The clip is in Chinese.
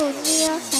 手机